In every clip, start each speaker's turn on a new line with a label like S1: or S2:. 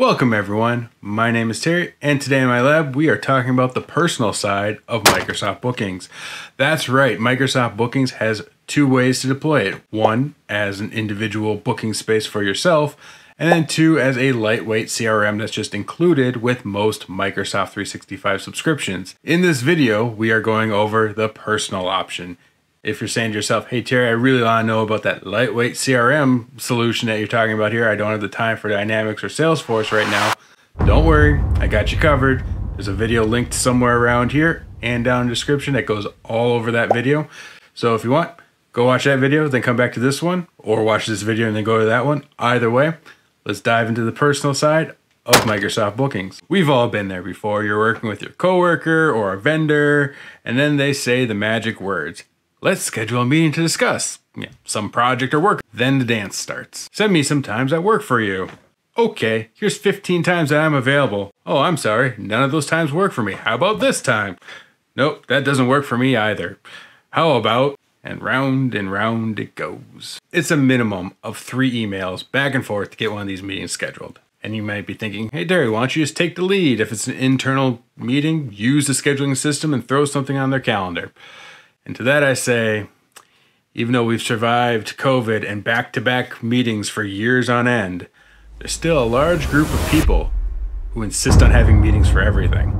S1: Welcome everyone, my name is Terry and today in my lab we are talking about the personal side of Microsoft Bookings. That's right, Microsoft Bookings has two ways to deploy it. One, as an individual booking space for yourself, and then two, as a lightweight CRM that's just included with most Microsoft 365 subscriptions. In this video, we are going over the personal option. If you're saying to yourself, hey Terry, I really want to know about that lightweight CRM solution that you're talking about here. I don't have the time for Dynamics or Salesforce right now. Don't worry, I got you covered. There's a video linked somewhere around here and down in the description that goes all over that video. So if you want, go watch that video, then come back to this one, or watch this video and then go to that one. Either way, let's dive into the personal side of Microsoft bookings. We've all been there before. You're working with your coworker or a vendor, and then they say the magic words. Let's schedule a meeting to discuss some project or work. Then the dance starts. Send me some times that work for you. Okay, here's 15 times that I'm available. Oh, I'm sorry, none of those times work for me. How about this time? Nope, that doesn't work for me either. How about and round and round it goes. It's a minimum of three emails back and forth to get one of these meetings scheduled. And you might be thinking, hey, Terry, why don't you just take the lead? If it's an internal meeting, use the scheduling system and throw something on their calendar. And to that I say, even though we've survived COVID and back to back meetings for years on end, there's still a large group of people who insist on having meetings for everything.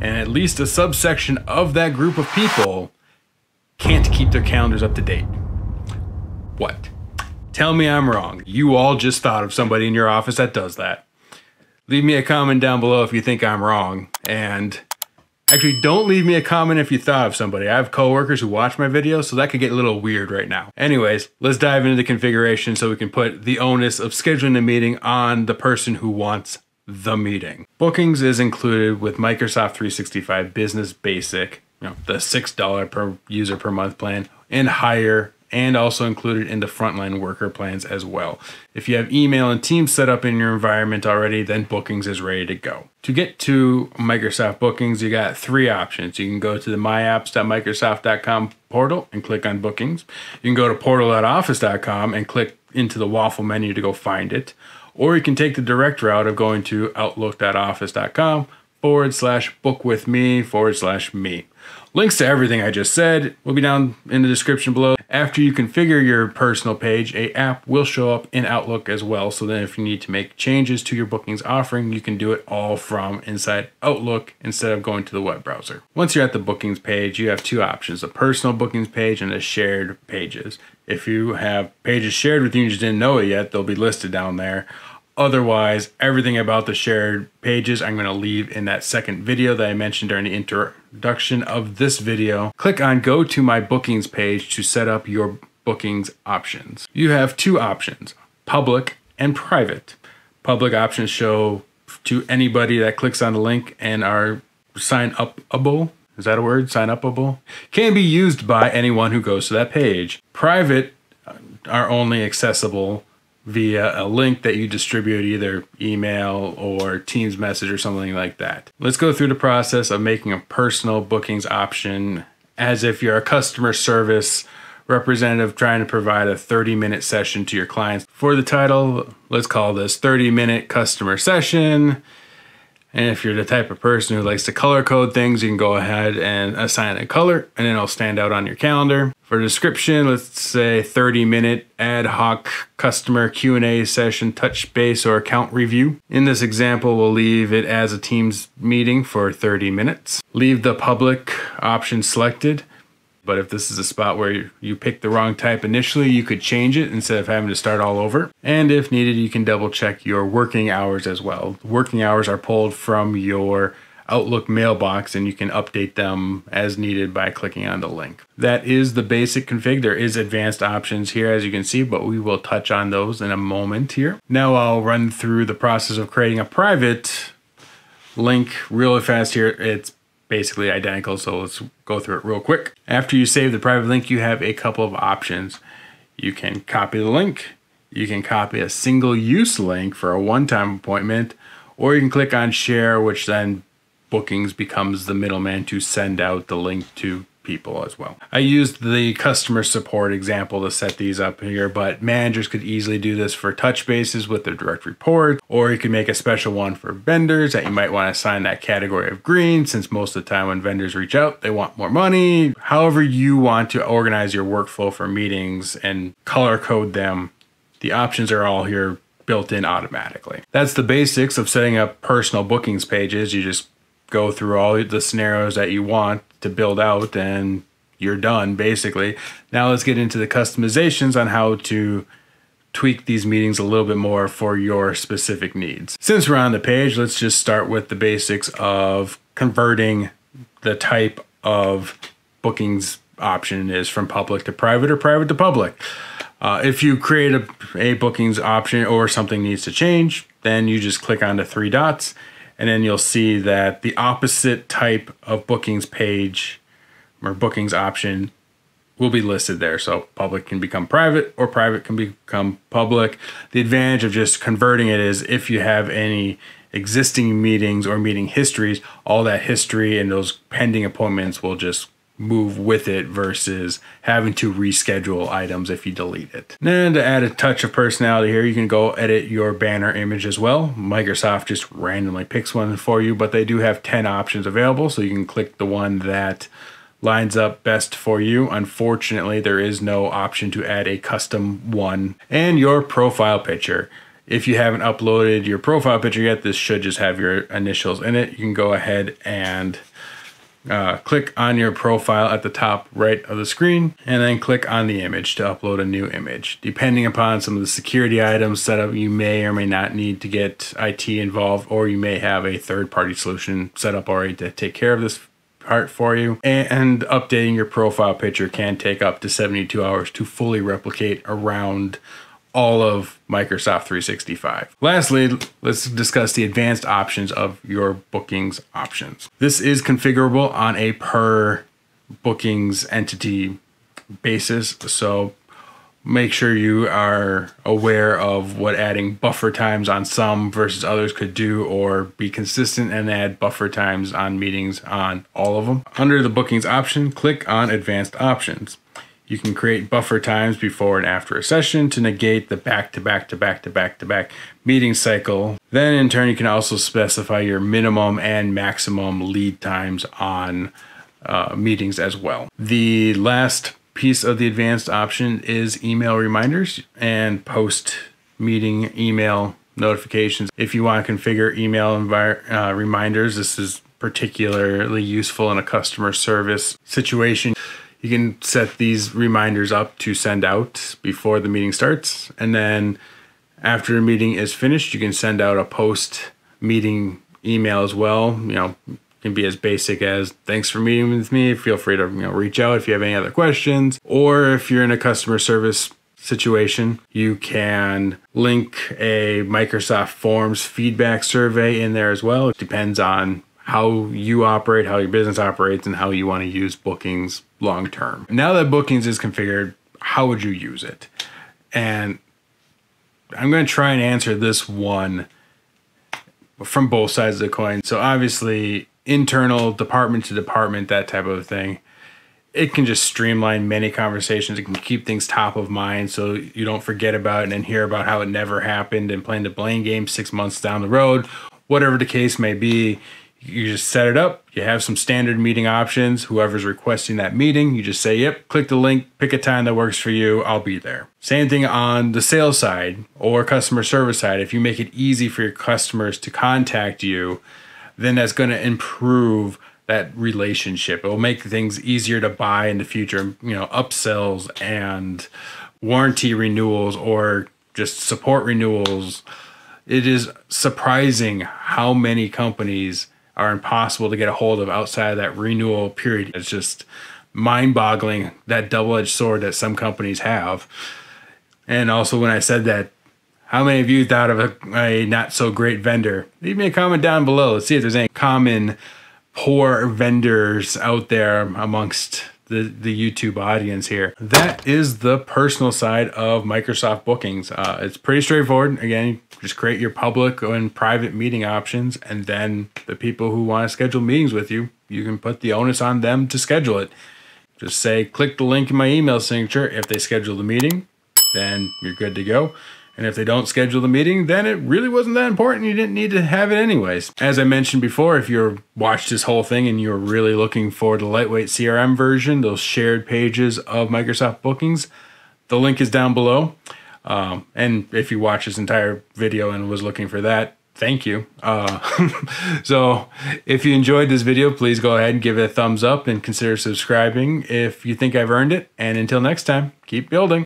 S1: And at least a subsection of that group of people can't keep their calendars up to date. What? Tell me I'm wrong. You all just thought of somebody in your office that does that. Leave me a comment down below if you think I'm wrong. And Actually, don't leave me a comment if you thought of somebody. I have coworkers who watch my videos, so that could get a little weird right now. Anyways, let's dive into the configuration so we can put the onus of scheduling a meeting on the person who wants the meeting. Bookings is included with Microsoft 365 Business Basic, you know, the $6 per user per month plan, and higher and also included in the frontline worker plans as well. If you have email and Teams set up in your environment already, then Bookings is ready to go. To get to Microsoft Bookings, you got three options. You can go to the myapps.microsoft.com portal and click on Bookings. You can go to portal.office.com and click into the waffle menu to go find it. Or you can take the direct route of going to outlook.office.com forward slash book with me forward slash me. Links to everything I just said will be down in the description below. After you configure your personal page, a app will show up in Outlook as well. So then if you need to make changes to your bookings offering, you can do it all from inside Outlook instead of going to the web browser. Once you're at the bookings page, you have two options, a personal bookings page and a shared pages. If you have pages shared with you and you just didn't know it yet, they'll be listed down there. Otherwise, everything about the shared pages I'm going to leave in that second video that I mentioned during the introduction of this video. Click on go to my bookings page to set up your bookings options. You have two options, public and private. Public options show to anybody that clicks on the link and are sign upable. Is that a word? Sign upable? Can be used by anyone who goes to that page. Private are only accessible via a link that you distribute either email or Teams message or something like that. Let's go through the process of making a personal bookings option as if you're a customer service representative trying to provide a 30 minute session to your clients. For the title, let's call this 30 minute customer session. And if you're the type of person who likes to color code things, you can go ahead and assign a color and then it'll stand out on your calendar. For description, let's say 30 minute ad hoc customer Q&A session, touch base or account review. In this example, we'll leave it as a Teams meeting for 30 minutes. Leave the public option selected. But if this is a spot where you pick the wrong type initially, you could change it instead of having to start all over. And if needed, you can double check your working hours as well. Working hours are pulled from your Outlook mailbox and you can update them as needed by clicking on the link. That is the basic config. There is advanced options here as you can see, but we will touch on those in a moment here. Now I'll run through the process of creating a private link really fast here. It's basically identical, so let's go through it real quick. After you save the private link, you have a couple of options. You can copy the link, you can copy a single use link for a one-time appointment, or you can click on share, which then bookings becomes the middleman to send out the link to people as well. I used the customer support example to set these up here, but managers could easily do this for touch bases with their direct report, or you could make a special one for vendors that you might want to assign that category of green, since most of the time when vendors reach out, they want more money. However, you want to organize your workflow for meetings and color code them, the options are all here built in automatically. That's the basics of setting up personal bookings pages. You just go through all the scenarios that you want to build out and you're done basically. Now let's get into the customizations on how to tweak these meetings a little bit more for your specific needs. Since we're on the page, let's just start with the basics of converting the type of bookings option is from public to private or private to public. Uh, if you create a, a bookings option or something needs to change, then you just click on the three dots and then you'll see that the opposite type of bookings page or bookings option will be listed there. So public can become private or private can become public. The advantage of just converting it is if you have any existing meetings or meeting histories, all that history and those pending appointments will just move with it versus having to reschedule items if you delete it. And then to add a touch of personality here, you can go edit your banner image as well. Microsoft just randomly picks one for you, but they do have 10 options available, so you can click the one that lines up best for you. Unfortunately, there is no option to add a custom one. And your profile picture. If you haven't uploaded your profile picture yet, this should just have your initials in it. You can go ahead and uh, click on your profile at the top right of the screen and then click on the image to upload a new image. Depending upon some of the security items set up, you may or may not need to get IT involved or you may have a third party solution set up already to take care of this part for you. And updating your profile picture can take up to 72 hours to fully replicate around all of Microsoft 365. Lastly, let's discuss the advanced options of your bookings options. This is configurable on a per bookings entity basis. So make sure you are aware of what adding buffer times on some versus others could do or be consistent and add buffer times on meetings on all of them. Under the bookings option, click on advanced options. You can create buffer times before and after a session to negate the back to back to back to back to back meeting cycle. Then, in turn, you can also specify your minimum and maximum lead times on uh, meetings as well. The last piece of the advanced option is email reminders and post meeting email notifications. If you want to configure email uh, reminders, this is particularly useful in a customer service situation you can set these reminders up to send out before the meeting starts. And then after the meeting is finished, you can send out a post meeting email as well. You know, can be as basic as thanks for meeting with me. Feel free to you know reach out if you have any other questions. Or if you're in a customer service situation, you can link a Microsoft Forms feedback survey in there as well. It depends on how you operate, how your business operates, and how you want to use bookings long term. Now that bookings is configured, how would you use it? And I'm going to try and answer this one from both sides of the coin. So obviously, internal department to department, that type of thing. It can just streamline many conversations. It can keep things top of mind so you don't forget about it and hear about how it never happened and playing the blame game six months down the road. Whatever the case may be, you just set it up. You have some standard meeting options. Whoever's requesting that meeting, you just say, yep, click the link, pick a time that works for you. I'll be there. Same thing on the sales side or customer service side. If you make it easy for your customers to contact you, then that's going to improve that relationship. It will make things easier to buy in the future, you know, upsells and warranty renewals or just support renewals. It is surprising how many companies are impossible to get a hold of outside of that renewal period. It's just mind boggling that double edged sword that some companies have. And also, when I said that, how many of you thought of a, a not so great vendor? Leave me a comment down below. Let's see if there's any common poor vendors out there amongst the, the YouTube audience here. That is the personal side of Microsoft bookings. Uh, it's pretty straightforward. Again, just create your public and private meeting options, and then the people who want to schedule meetings with you, you can put the onus on them to schedule it. Just say, click the link in my email signature. If they schedule the meeting, then you're good to go. And if they don't schedule the meeting, then it really wasn't that important. You didn't need to have it anyways. As I mentioned before, if you're watched this whole thing and you're really looking for the lightweight CRM version, those shared pages of Microsoft bookings, the link is down below. Um, and if you watch this entire video and was looking for that, thank you. Uh, so if you enjoyed this video, please go ahead and give it a thumbs up and consider subscribing if you think I've earned it. And until next time, keep building.